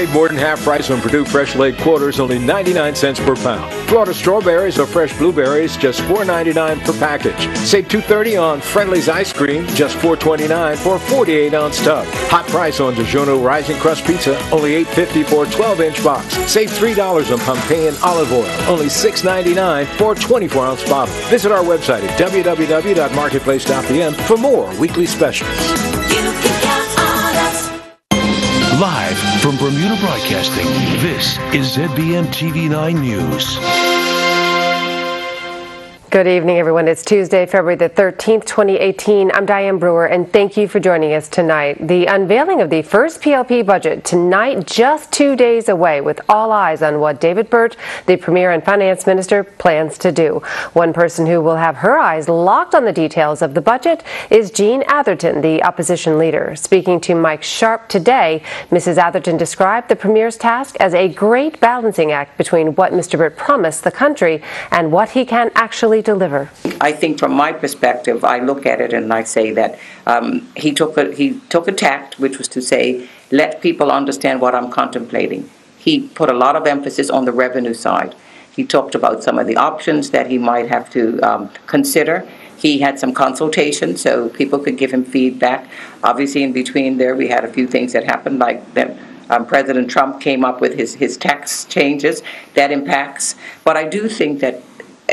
Save more than half price on Perdue fresh laid quarters, only 99 cents per pound. Florida strawberries or fresh blueberries, just $4.99 per package. Save 2.30 on Friendly's ice cream, just $4.29 for a 48 ounce tub. Hot price on DiGiorno Rising Crust Pizza, only $8.50 for a 12 inch box. Save $3 on Pompeian olive oil, only $6.99 for a 24 ounce bottle. Visit our website at www.marketplace.pm for more weekly specials. Live from Bermuda Broadcasting, this is ZBM TV9 News. Good evening, everyone. It's Tuesday, February the 13th, 2018. I'm Diane Brewer, and thank you for joining us tonight. The unveiling of the first PLP budget tonight, just two days away, with all eyes on what David Burt, the Premier and Finance Minister, plans to do. One person who will have her eyes locked on the details of the budget is Jeanne Atherton, the opposition leader. Speaking to Mike Sharp today, Mrs. Atherton described the Premier's task as a great balancing act between what Mr. Burt promised the country and what he can actually deliver? I think from my perspective, I look at it and I say that um, he took a, he took a tact, which was to say, let people understand what I'm contemplating. He put a lot of emphasis on the revenue side. He talked about some of the options that he might have to um, consider. He had some consultation so people could give him feedback. Obviously, in between there, we had a few things that happened, like that um, President Trump came up with his, his tax changes. That impacts. But I do think that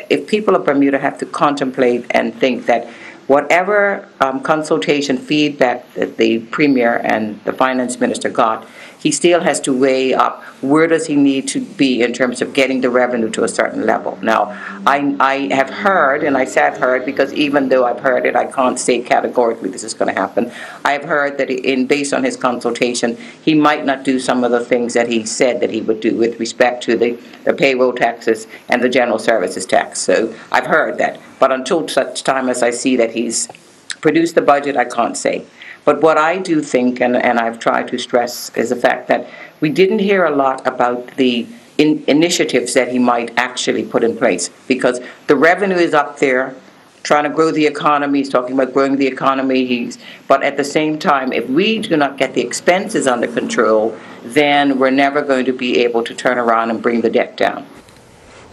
if people of Bermuda have to contemplate and think that whatever um, consultation feedback that the premier and the finance minister got, he still has to weigh up where does he need to be in terms of getting the revenue to a certain level. Now, I, I have heard, and I say I've heard because even though I've heard it, I can't say categorically this is going to happen. I've heard that in based on his consultation, he might not do some of the things that he said that he would do with respect to the, the payroll taxes and the general services tax. So I've heard that. But until such time as I see that he's produced the budget, I can't say. But what I do think, and, and I've tried to stress, is the fact that we didn't hear a lot about the in initiatives that he might actually put in place because the revenue is up there trying to grow the economy he's talking about growing the economy he's but at the same time if we do not get the expenses under control then we're never going to be able to turn around and bring the debt down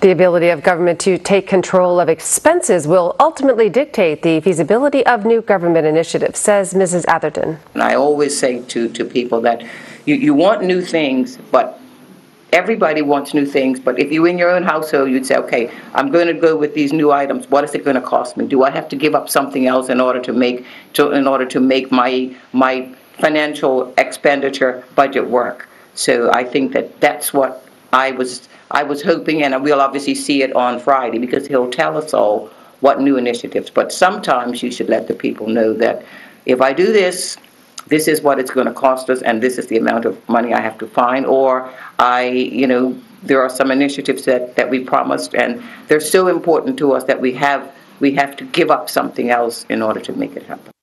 the ability of government to take control of expenses will ultimately dictate the feasibility of new government initiatives, says Mrs. Atherton. And I always say to, to people that you, you want new things, but everybody wants new things. But if you're in your own household, you'd say, okay, I'm going to go with these new items. What is it going to cost me? Do I have to give up something else in order to make to, in order to make my my financial expenditure budget work? So I think that that's what I was I was hoping, and we'll obviously see it on Friday because he'll tell us all what new initiatives. But sometimes you should let the people know that if I do this, this is what it's going to cost us, and this is the amount of money I have to find. Or I, you know, there are some initiatives that, that we promised, and they're so important to us that we have we have to give up something else in order to make it happen.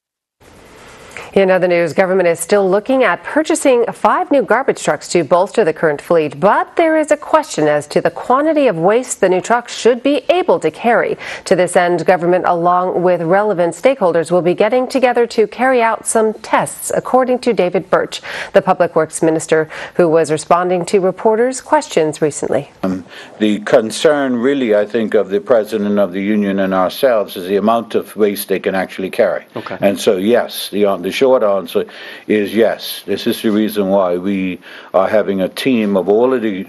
In other news, government is still looking at purchasing five new garbage trucks to bolster the current fleet, but there is a question as to the quantity of waste the new trucks should be able to carry. To this end, government, along with relevant stakeholders, will be getting together to carry out some tests, according to David Burch, the Public Works Minister, who was responding to reporters' questions recently. Um, the concern, really, I think, of the President of the Union and ourselves is the amount of waste they can actually carry. Okay. And so, yes, the, the short answer is yes. This is the reason why we are having a team of all of the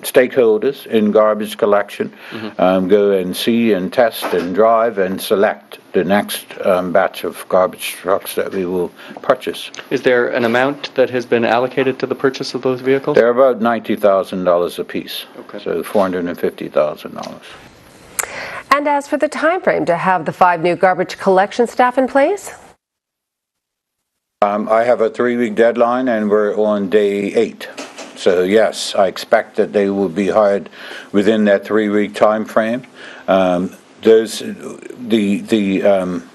stakeholders in garbage collection mm-hmm. um, go and see and test and drive and select the next um, batch of garbage trucks that we will purchase. Is there an amount that has been allocated to the purchase of those vehicles? They're about $90,000 a piece, okay. so $450,000. And as for the time frame to have the five new garbage collection staff in place? Um, I have a three-week deadline, and we're on day eight. So yes, I expect that they will be hired within that three-week time frame. Um, there's the the um,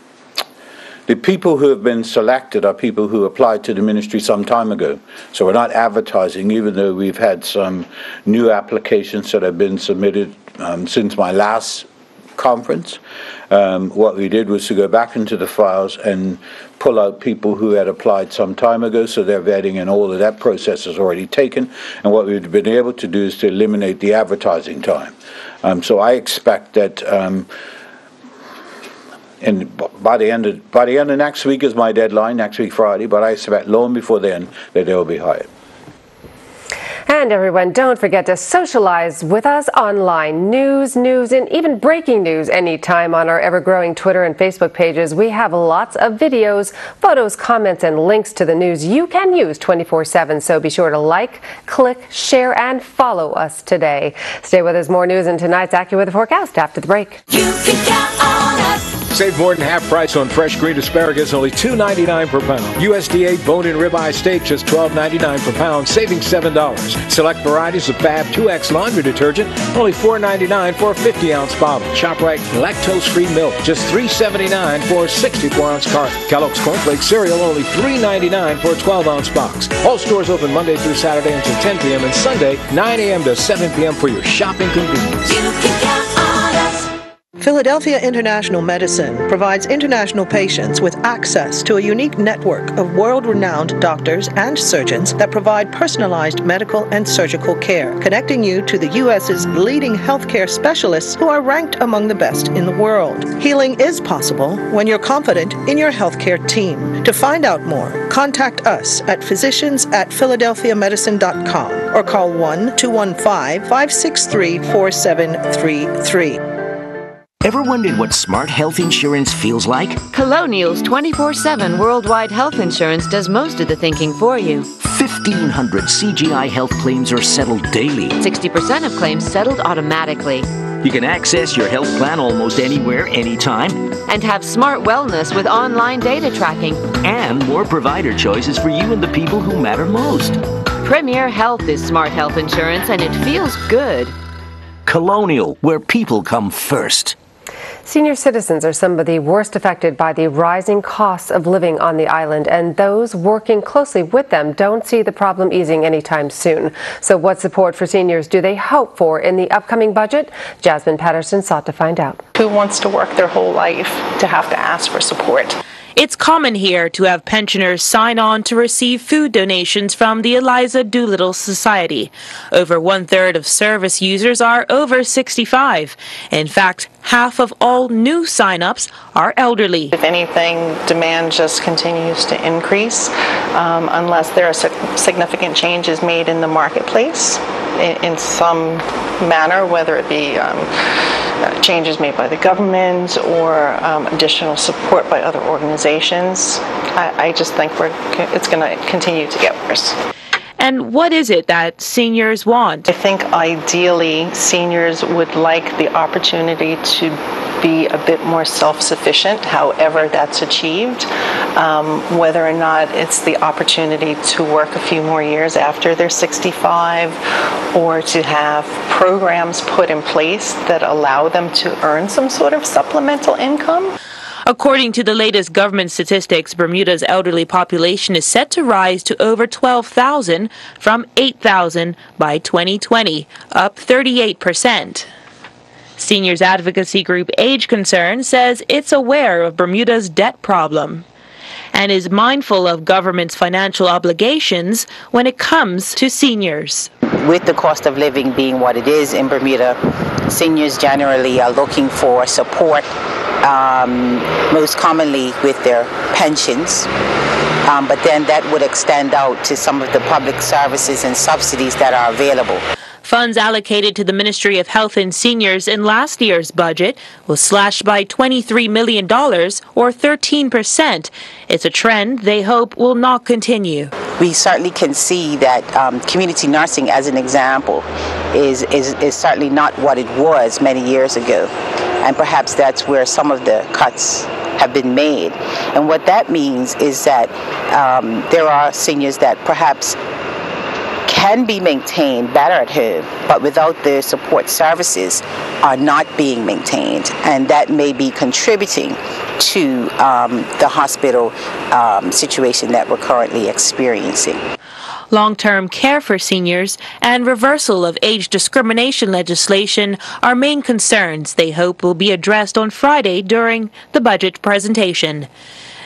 the people who have been selected are people who applied to the ministry some time ago. So we're not advertising, even though we've had some new applications that have been submitted um, since my last conference. Um, what we did was to go back into the files and pull out people who had applied some time ago, so their vetting and all of that process is already taken. And what we've been able to do is to eliminate the advertising time. Um, so I expect that. Um, and by the end of by the end of next week is my deadline, next week Friday. But I expect long before then that they will be hired. And everyone, don't forget to socialize with us online. News, news, and even breaking news anytime on our ever growing Twitter and Facebook pages. We have lots of videos, photos, comments, and links to the news you can use 24 7. So be sure to like, click, share, and follow us today. Stay with us. More news in tonight's AccuWeather forecast after the break. Save more than half price on fresh green asparagus, only $2.99 per pound. USDA bone-in ribeye steak, just $12.99 per pound, saving $7. Select varieties of Fab 2X laundry detergent, only $4.99 for a 50-ounce bottle. ShopRite lactose-free milk, just $3.79 for a 64-ounce carton. Kellogg's cornflake cereal, only $3.99 for a 12-ounce box. All stores open Monday through Saturday until 10 p.m. and Sunday, 9 a.m. to 7 p.m. for your shopping convenience. You Philadelphia International Medicine provides international patients with access to a unique network of world renowned doctors and surgeons that provide personalized medical and surgical care, connecting you to the U.S.'s leading healthcare specialists who are ranked among the best in the world. Healing is possible when you're confident in your healthcare team. To find out more, contact us at physicians at philadelphiamedicine.com or call 1 215 563 4733. Ever wondered what smart health insurance feels like? Colonial's 24 7 worldwide health insurance does most of the thinking for you. 1,500 CGI health claims are settled daily. 60% of claims settled automatically. You can access your health plan almost anywhere, anytime, And have smart wellness with online data tracking. and more provider choices for you and the people who matter most. Premier Health is smart health insurance and it feels good. Colonial, where people come first. Senior citizens are some of the worst affected by the rising costs of living on the island, and those working closely with them don't see the problem easing anytime soon. So, what support for seniors do they hope for in the upcoming budget? Jasmine Patterson sought to find out. who wants to work their whole life to have to ask for support. It's common here to have pensioners sign on to receive food donations from the Eliza Doolittle Society. Over one third of service users are over 65. In fact, half of all new sign-ups are elderly. If anything, demand just continues to increase um, unless there are significant changes made in the marketplace in, in some manner, whether it be um, changes made by the government or um, additional support by other organizations. I, I just think we're, it's going to continue to get worse. And what is it that seniors want? I think ideally seniors would like the opportunity to be a bit more self-sufficient, however that's achieved. Um, whether or not it's the opportunity to work a few more years after they're 65 or to have programs put in place that allow them to earn some sort of supplemental income. According to the latest government statistics, Bermuda's elderly population is set to rise to over 12,000 from 8,000 by 2020, up 38%. Seniors advocacy group Age Concern says it's aware of Bermuda's debt problem and is mindful of government's financial obligations when it comes to seniors. with the cost of living being what it is in Bermuda, seniors generally are looking for support, um, most commonly with their pensions. Um, but then that would extend out to some of the public services and subsidies that are available. Funds allocated to the Ministry of Health and Seniors in last year's budget was slashed by $23 million, or 13%. It's a trend they hope will not continue. We certainly can see that um, community nursing, as an example, is, is, is certainly not what it was many years ago. And perhaps that's where some of the cuts have been made. And what that means is that um, there are seniors that perhaps can be maintained better at home, but without the support services are not being maintained. And that may be contributing to um, the hospital um, situation that we're currently experiencing. Long-term care for seniors, and reversal of age discrimination legislation are main concerns they hope will be addressed on Friday during the budget presentation.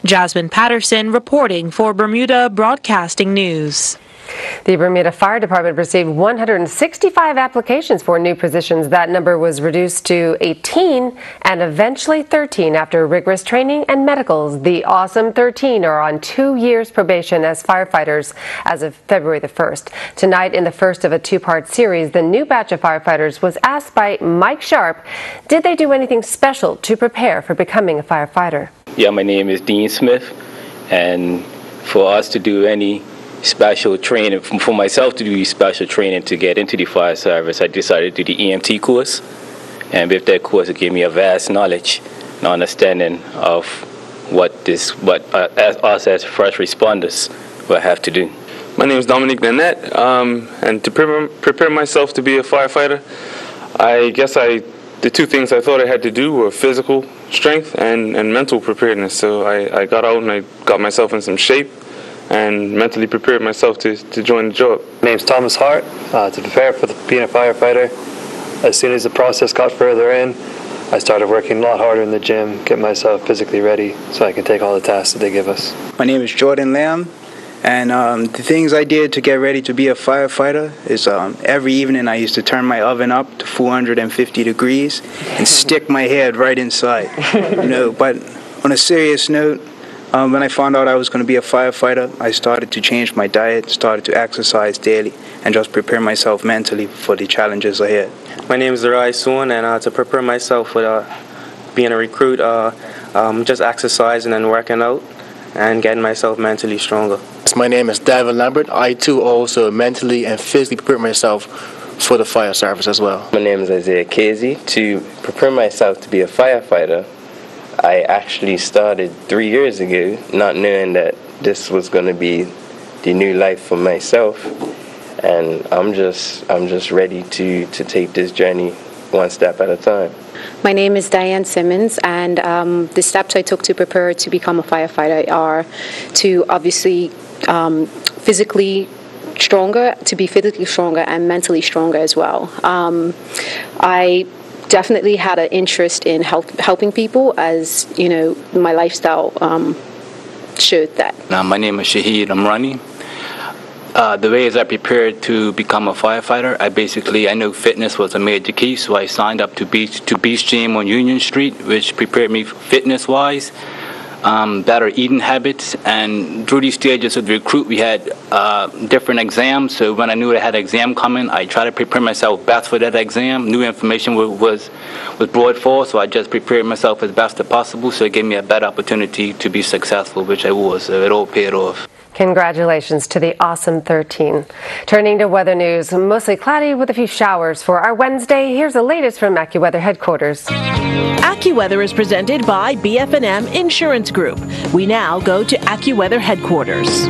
Jasmine Patterson reporting for Bermuda Broadcasting News. The Bermuda Fire Department received 165 applications for new positions. That number was reduced to 18 and eventually 13 after rigorous training and medicals. The Awesome 13 are on two years probation as firefighters as of February the 1st. Tonight, in the first of a two part series, the new batch of firefighters was asked by Mike Sharp did they do anything special to prepare for becoming a firefighter? Yeah, my name is Dean Smith, and for us to do any special training, for myself to do special training to get into the fire service, I decided to do the EMT course. And with that course, it gave me a vast knowledge and understanding of what this, what uh, as, us as first responders will have to do. My name is Dominic Nanette, um, and to prepare, prepare myself to be a firefighter, I guess I the two things I thought I had to do were physical strength and, and mental preparedness. So I, I got out and I got myself in some shape and mentally prepared myself to, to join the job. My name's Thomas Hart. Uh, to prepare for the, being a firefighter, as soon as the process got further in, I started working a lot harder in the gym, get myself physically ready so I can take all the tasks that they give us. My name is Jordan Lamb, and um, the things I did to get ready to be a firefighter is um, every evening I used to turn my oven up to 450 degrees and stick my head right inside. You know, but on a serious note, um, when I found out I was going to be a firefighter, I started to change my diet, started to exercise daily, and just prepare myself mentally for the challenges ahead. My name is Zerai Soon, and uh, to prepare myself for uh, being a recruit, uh, um, just exercising and working out and getting myself mentally stronger. My name is Davin Lambert. I too also mentally and physically prepare myself for the fire service as well. My name is Isaiah Casey. To prepare myself to be a firefighter, I actually started three years ago, not knowing that this was going to be the new life for myself, and I'm just I'm just ready to to take this journey one step at a time. My name is Diane Simmons, and um, the steps I took to prepare to become a firefighter are to obviously um, physically stronger, to be physically stronger and mentally stronger as well. Um, I definitely had an interest in help, helping people as you know my lifestyle um, showed that. Now, my name is Shahid Amrani. Uh, the way as I prepared to become a firefighter, I basically I knew fitness was a major key, so I signed up to Beach to Beach Gym on Union Street, which prepared me fitness-wise um, better eating habits. And through these stages of recruit, we had uh, different exams. So when I knew I had an exam coming, I tried to prepare myself best for that exam. New information was was, was brought forth, so I just prepared myself as best as possible. So it gave me a better opportunity to be successful, which I was. So it all paid off. Congratulations to the awesome 13. Turning to weather news, mostly cloudy with a few showers for our Wednesday. Here's the latest from AccuWeather headquarters. AccuWeather is presented by BF&M Insurance Group. We now go to AccuWeather headquarters.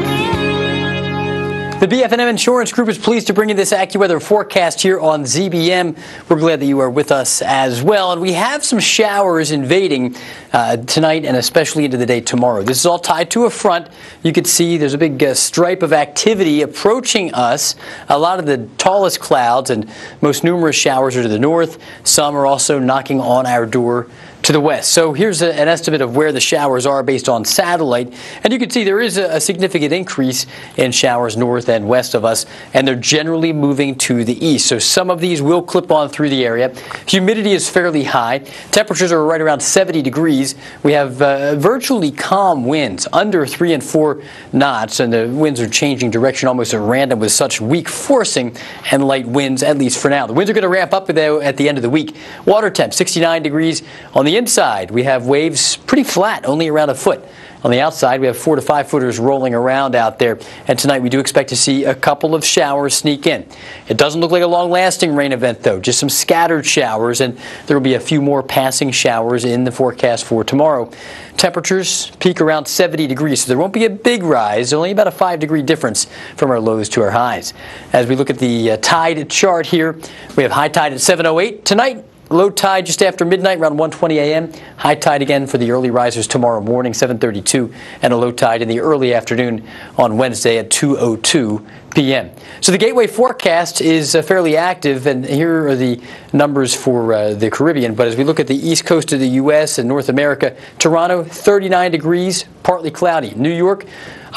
The BF&M Insurance Group is pleased to bring you this AccuWeather forecast here on ZBM. We're glad that you are with us as well. And we have some showers invading uh, tonight and especially into the day tomorrow. This is all tied to a front. You can see there's a big uh, stripe of activity approaching us. A lot of the tallest clouds and most numerous showers are to the north. Some are also knocking on our door to the west. So here's a, an estimate of where the showers are based on satellite. And you can see there is a, a, significant increase in showers north and west of us, and they're generally moving to the east. So some of these will clip on through the area. Humidity is fairly high. Temperatures are right around 70 degrees. We have uh, virtually calm winds, under 3 and 4 knots, and the winds are changing direction almost at random with such weak forcing and light winds, at least for now. The winds are going to ramp up though at the end of the week. Water temp, 69 degrees on the the inside, we have waves pretty flat, only around a foot. On the outside, we have four to five footers rolling around out there. And tonight, we do expect to see a couple of showers sneak in. It doesn't look like a long lasting rain event, though, just some scattered showers. And there will be a few more passing showers in the forecast for tomorrow. Temperatures peak around 70 degrees, so there won't be a big rise, only about a 5 degree difference from our lows to our highs. As we look at the uh, tide chart here, we have high tide at 7.08 tonight Low tide just after midnight, around 1:20 a.m. High tide again for the early risers tomorrow morning, 7:32, and a low tide in the early afternoon on Wednesday at 2:02 p.m. So the gateway forecast is uh, fairly active, and here are the numbers for uh, the Caribbean. But as we look at the east coast of the U.S. and North America, Toronto 39 degrees, partly cloudy. New York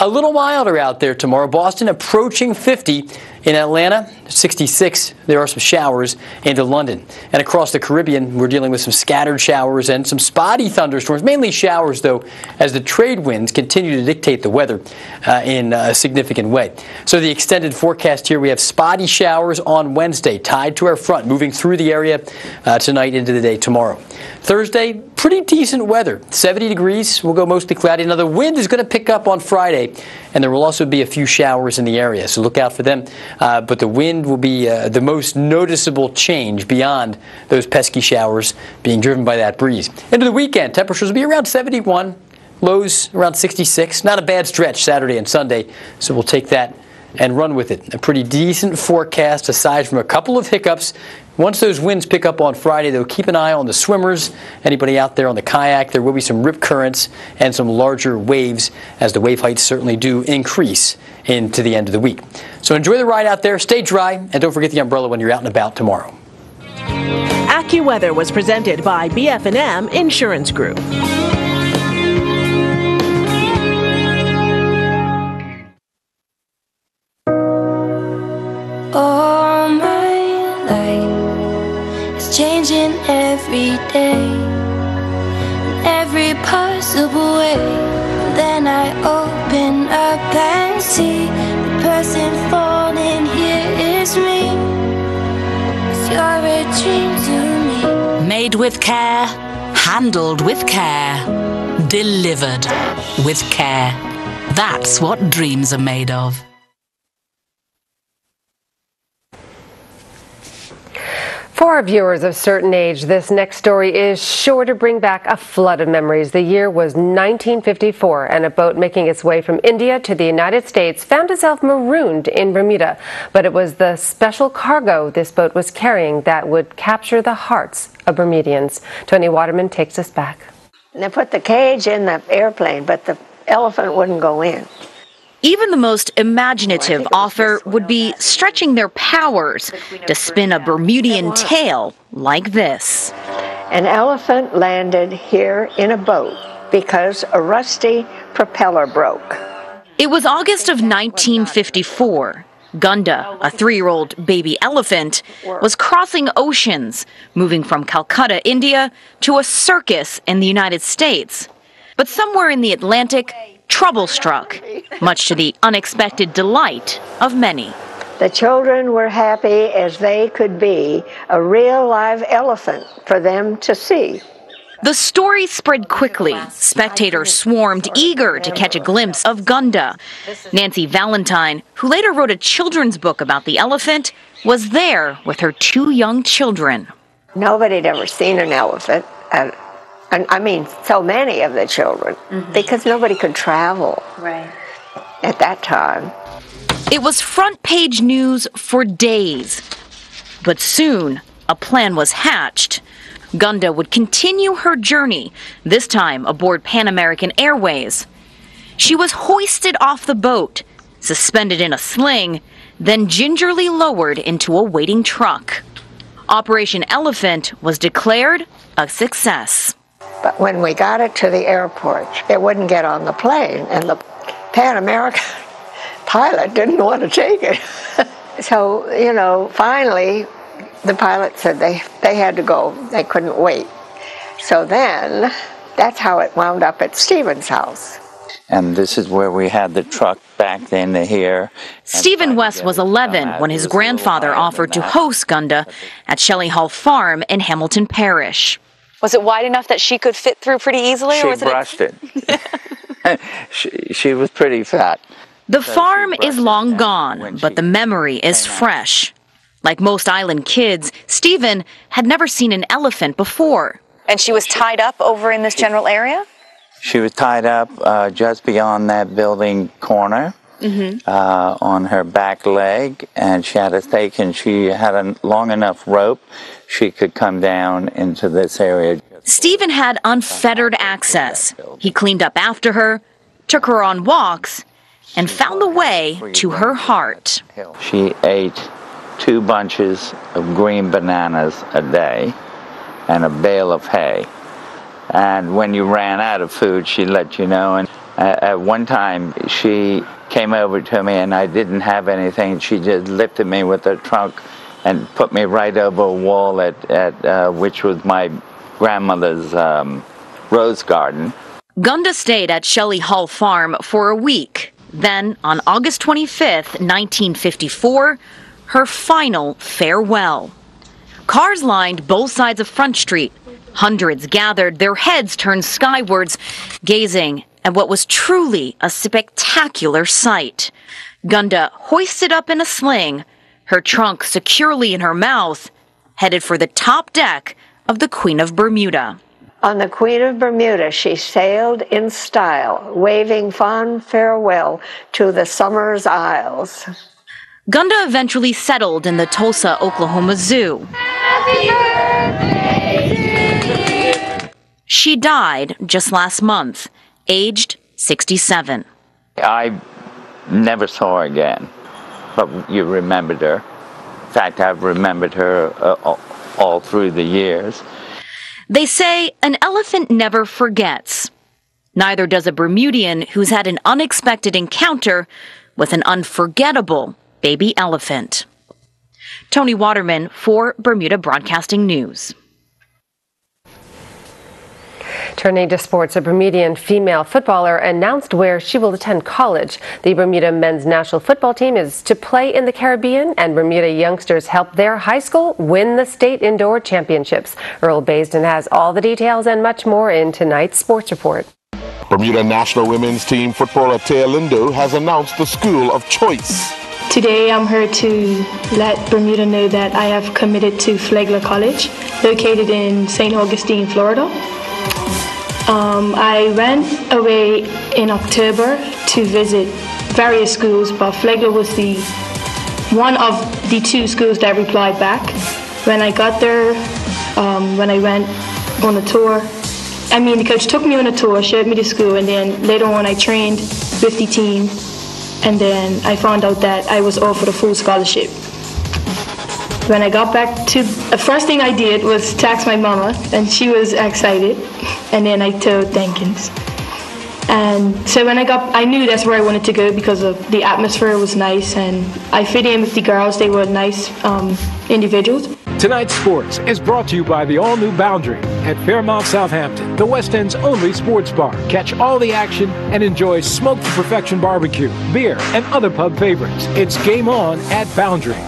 a little milder out there tomorrow. Boston approaching 50. In Atlanta, 66. There are some showers into London. And across the Caribbean, we're dealing with some scattered showers and some spotty thunderstorms, mainly showers, though, as the trade winds continue to dictate the weather uh, in a significant way. So, the extended forecast here we have spotty showers on Wednesday, tied to our front, moving through the area uh, tonight into the day tomorrow. Thursday, pretty decent weather. 70 degrees, we'll go mostly cloudy. Now, the wind is going to pick up on Friday, and there will also be a few showers in the area, so look out for them. Uh, but the wind will be uh, the most noticeable change beyond those pesky showers being driven by that breeze. Into the weekend, temperatures will be around 71, lows around 66. Not a bad stretch Saturday and Sunday, so we'll take that and run with it. A pretty decent forecast aside from a couple of hiccups. Once those winds pick up on Friday, though, keep an eye on the swimmers. Anybody out there on the kayak, there will be some rip currents and some larger waves as the wave heights certainly do increase into the end of the week. So enjoy the ride out there, stay dry, and don't forget the umbrella when you're out and about tomorrow. AccuWeather was presented by BF&M Insurance Group. Possible way. Then I open up and see the person falling here is me. dream to me. Made with care, handled with care, delivered with care. That's what dreams are made of. For our viewers of certain age, this next story is sure to bring back a flood of memories. The year was 1954, and a boat making its way from India to the United States found itself marooned in Bermuda. But it was the special cargo this boat was carrying that would capture the hearts of Bermudians. Tony Waterman takes us back. They put the cage in the airplane, but the elephant wouldn't go in. Even the most imaginative author would be stretching their powers to spin a Bermudian tale like this. An elephant landed here in a boat because a rusty propeller broke. It was August of 1954. Gunda, a three year old baby elephant, was crossing oceans, moving from Calcutta, India, to a circus in the United States. But somewhere in the Atlantic, trouble struck, much to the unexpected delight of many. The children were happy as they could be, a real live elephant for them to see. The story spread quickly. Spectators swarmed, eager to catch a glimpse of Gunda. Nancy Valentine, who later wrote a children's book about the elephant, was there with her two young children. Nobody had ever seen an elephant, and, and I mean, so many of the children, mm-hmm. because nobody could travel Right. at that time. It was front page news for days. But soon, a plan was hatched. Gunda would continue her journey, this time aboard Pan American Airways. She was hoisted off the boat, suspended in a sling, then gingerly lowered into a waiting truck. Operation Elephant was declared a success. But when we got it to the airport, it wouldn't get on the plane, and the Pan American pilot didn't want to take it. so, you know, finally, the pilot said they, they had to go. They couldn't wait. So then, that's how it wound up at Stephen's house. And this is where we had the truck back then to here. Stephen West was 11 when his grandfather offered to host Gunda at Shelley Hall Farm in Hamilton Parish. Was it wide enough that she could fit through pretty easily, or She was it? brushed it. she, she was pretty fat. The farm is long gone, but the memory is fresh. Like most island kids, Stephen had never seen an elephant before. And she was tied up over in this general area? She was tied up uh, just beyond that building corner. Uh, on her back leg, and she had a stake, and she had a long enough rope she could come down into this area. Stephen had unfettered access. He cleaned up after her, took her on walks, and found the way to her heart. She ate two bunches of green bananas a day and a bale of hay. And when you ran out of food, she let you know. And at one time, she came over to me and I didn't have anything. She just lifted me with her trunk and put me right over a wall at, at uh, which was my grandmother's um, rose garden. Gunda stayed at Shelley Hall Farm for a week. Then, on August 25th, 1954, her final farewell. Cars lined both sides of Front Street. Hundreds gathered, their heads turned skywards, gazing at what was truly a spectacular sight. Gunda hoisted up in a sling, her trunk securely in her mouth, headed for the top deck of the Queen of Bermuda. On the Queen of Bermuda, she sailed in style, waving fond farewell to the summer's isles. Gunda eventually settled in the Tulsa, Oklahoma Zoo. She died just last month, aged 67. I never saw her again, but you remembered her. In fact, I've remembered her uh, all, all through the years. They say an elephant never forgets. Neither does a Bermudian who's had an unexpected encounter with an unforgettable baby elephant. Tony Waterman for Bermuda Broadcasting News. Turning to sports, a Bermudian female footballer announced where she will attend college. The Bermuda men's national football team is to play in the Caribbean, and Bermuda youngsters help their high school win the state indoor championships. Earl Basden has all the details and much more in tonight's sports report. Bermuda national women's team footballer Tia Lindo has announced the school of choice. Today I'm here to let Bermuda know that I have committed to Flagler College, located in St. Augustine, Florida. Um, I went away in October to visit various schools, but Flagler was the one of the two schools that replied back. When I got there, um, when I went on a tour, I mean, the coach took me on a tour, showed me the school, and then later on I trained with the team, and then I found out that I was offered a full scholarship. When I got back to, the first thing I did was text my mama, and she was excited, and then I told Jenkins. And so when I got, I knew that's where I wanted to go because of the atmosphere was nice, and I fit in with the girls. They were nice um, individuals. Tonight's sports is brought to you by the all new Boundary at Fairmont Southampton, the West End's only sports bar. Catch all the action and enjoy smoked perfection barbecue, beer, and other pub favorites. It's game on at Boundary.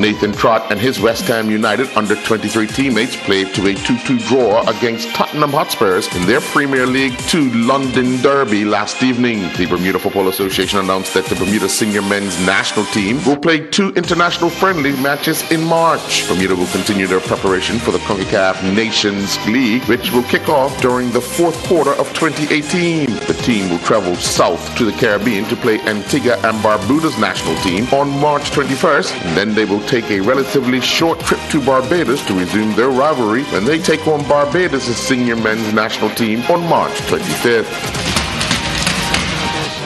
Nathan Trott and his West Ham United under 23 teammates played to a 2-2 draw against Tottenham Hotspurs in their Premier League 2 London derby last evening. The Bermuda Football Association announced that the Bermuda senior men's national team will play two international friendly matches in March. Bermuda will continue their preparation for the CONCACAF Nations League, which will kick off during the fourth quarter of 2018. The team will travel south to the Caribbean to play Antigua and Barbuda's national team on March 21st, and then they will take a relatively short trip to Barbados to resume their rivalry when they take on Barbados' senior men's national team on March 25th.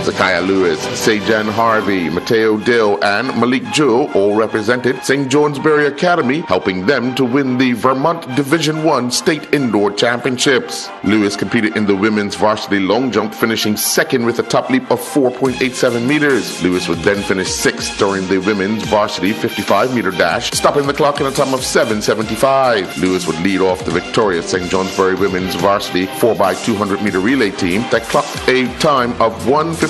Zakiah Lewis, Sejan Harvey, Mateo Dill, and Malik Jewell all represented St. Johnsbury Academy, helping them to win the Vermont Division One State Indoor Championships. Lewis competed in the women's varsity long jump, finishing second with a top leap of 4.87 meters. Lewis would then finish sixth during the women's varsity 55 meter dash, stopping the clock in a time of 7.75. Lewis would lead off the victorious St. Johnsbury women's varsity 4x200 meter relay team that clocked a time of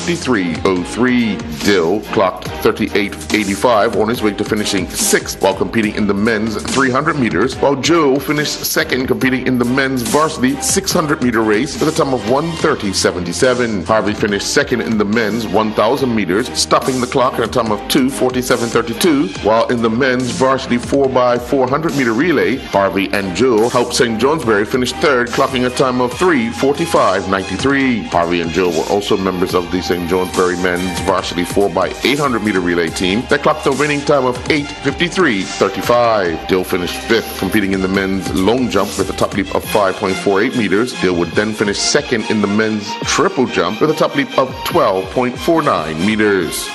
1.53.03. Dill clocked 38.85 on his way to finishing sixth while competing in the men's 300 meters, while Joe finished second competing in the men's varsity 600 meter race with a time of 1.30.77. Harvey finished second in the men's 1,000 meters, stopping the clock at a time of 2.47.32, while in the men's varsity 4x400 meter relay, Harvey and Joe helped St. Johnsbury finish third, clocking a time of 3.45.93. Harvey and Joe were also members of the St. St. Johnsbury men's varsity 4x800 meter relay team that clocked a winning time of 8.53.35. Dill finished fifth, competing in the men's long jump with a top leap of 5.48 meters. Dill would then finish second in the men's triple jump with a top leap of 12.49 meters.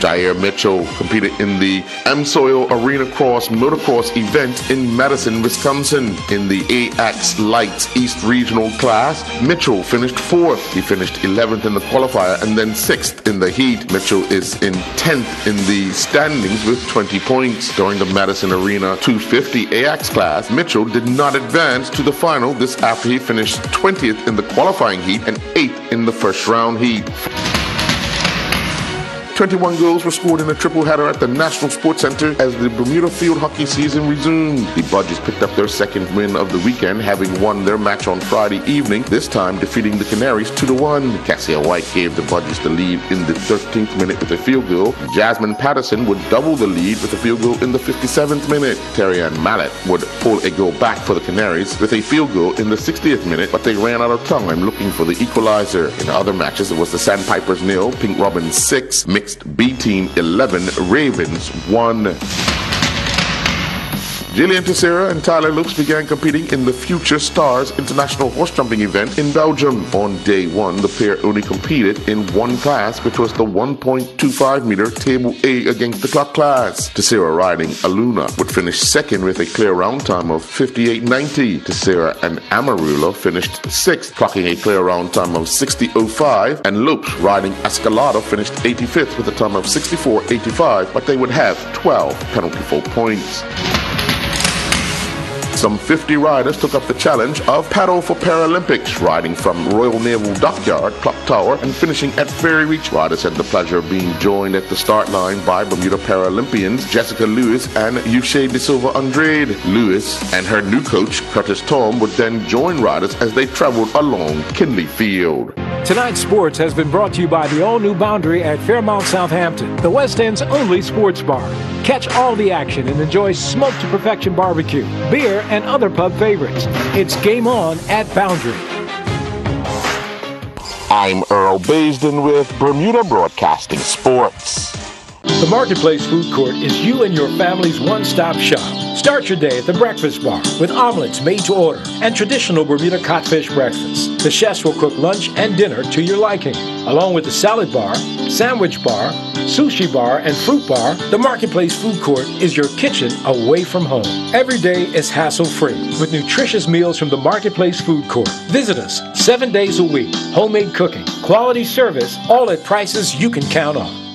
Jair Mitchell competed in the AMSOIL Arena Cross Motocross event in Madison, Wisconsin. In the AX Lights East Regional class, Mitchell finished fourth. He finished 11th in the qualifier and then sixth in the heat. Mitchell is in 10th in the standings with 20 points. During the Madison Arena 250 AX class, Mitchell did not advance to the final this after he finished 20th in the qualifying heat and 8th in the first round heat. 21 goals were scored in a triple header at the National Sports Center as the Bermuda field hockey season resumed. The Budgies picked up their second win of the weekend, having won their match on Friday evening, this time defeating the Canaries 2 1. Cassia White gave the Budgies the lead in the 13th minute with a field goal. Jasmine Patterson would double the lead with a field goal in the 57th minute. Terrian Mallet would pull a goal back for the Canaries with a field goal in the 60th minute, but they ran out of time looking for the equalizer. In other matches, it was the Sandpipers nil, Pink Robin 6, Mix B team 11 Ravens 1. Jillian Teixeira and Tyler Loops began competing in the Future Stars International Horse Jumping event in Belgium. On day one, the pair only competed in one class, which was the 1.25 meter table A against the clock class. Teixeira riding Aluna would finish second with a clear round time of 58.90. Teixeira and Amarula finished sixth, clocking a clear round time of 60.05, and Loops riding Escalada finished 85th with a time of 64.85, but they would have 12 penalty fault points. Some 50 riders took up the challenge of Pedal for Paralympics, riding from Royal Naval Dockyard, Clock Tower, and finishing at Ferry Reach. Riders had the pleasure of being joined at the start line by Bermuda Paralympians Jessica Lewis and Yuche de Silva Andrade. Lewis and her new coach, Curtis Tom, would then join riders as they traveled along Kindley Field. Tonight's sports has been brought to you by the all new Boundary at Fairmont Southampton, the West End's only sports bar. Catch all the action and enjoy smoked to perfection barbecue, beer, and other pub favorites. It's game on at Boundary. I'm Earl Basden with Bermuda Broadcasting Sports. The Marketplace Food Court is you and your family's one stop shop. Start your day at the breakfast bar with omelets made to order and traditional Bermuda codfish breakfast. The chefs will cook lunch and dinner to your liking. Along with the salad bar, sandwich bar, sushi bar, and fruit bar, the Marketplace Food Court is your kitchen away from home. Every day is hassle free with nutritious meals from the Marketplace Food Court. Visit us seven days a week. Homemade cooking, quality service, all at prices you can count on.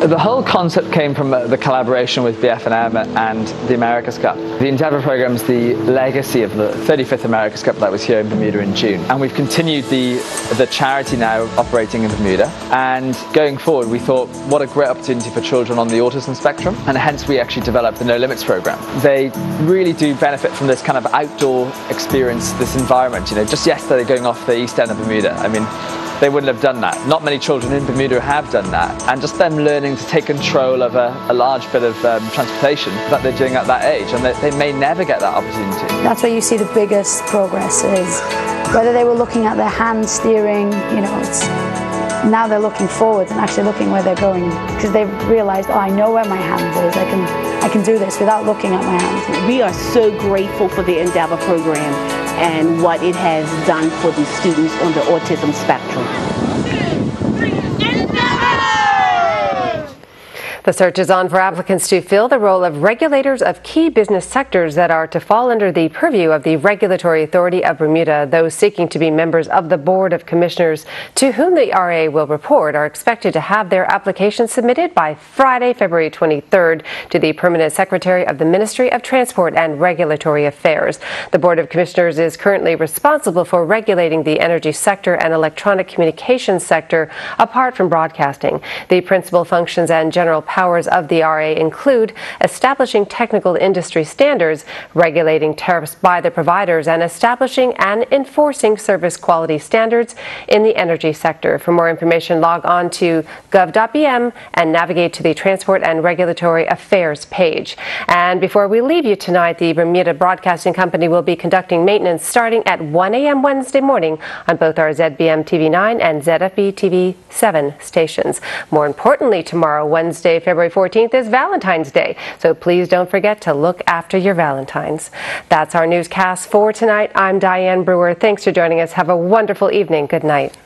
The whole concept came from uh, the collaboration with BF&M and the America's Cup. The Endeavour program is the legacy of the 35th America's Cup that was here in Bermuda in June. And we've continued the, the charity now operating in Bermuda. And going forward, we thought, what a great opportunity for children on the autism spectrum. And hence we actually developed the No Limits program. They really do benefit from this kind of outdoor experience, this environment. You know, just yesterday going off the east end of Bermuda, I mean, they wouldn't have done that. Not many children in Bermuda have done that. And just them learning to take control of a, a large bit of um, transportation that they're doing at that age, and they, they may never get that opportunity. That's where you see the biggest progress is whether they were looking at their hand steering, you know, it's now they're looking forwards and actually looking where they're going because they've realized, oh, I know where my hand is. I can, I can do this without looking at my hand. We are so grateful for the Endeavour program and what it has done for the students on the autism spectrum. The search is on for applicants to fill the role of regulators of key business sectors that are to fall under the purview of the Regulatory Authority of Bermuda. Those seeking to be members of the Board of Commissioners to whom the RA will report are expected to have their applications submitted by Friday, February 23rd to the Permanent Secretary of the Ministry of Transport and Regulatory Affairs. The Board of Commissioners is currently responsible for regulating the energy sector and electronic communications sector apart from broadcasting. The principal functions and general powers of the RA include establishing technical industry standards, regulating tariffs by the providers, and establishing and enforcing service quality standards in the energy sector. For more information, log on to gov.bm and navigate to the Transport and Regulatory Affairs page. And before we leave you tonight, the Bermuda Broadcasting Company will be conducting maintenance starting at 1 a.m. Wednesday morning on both our ZBM TV 9 and ZFB TV 7 stations. More importantly, tomorrow, Wednesday, February 14th, is Valentine's Day, so please don't forget to look after your Valentines. That's our newscast for tonight. I'm Diane Brewer. Thanks for joining us. Have a wonderful evening. Good night.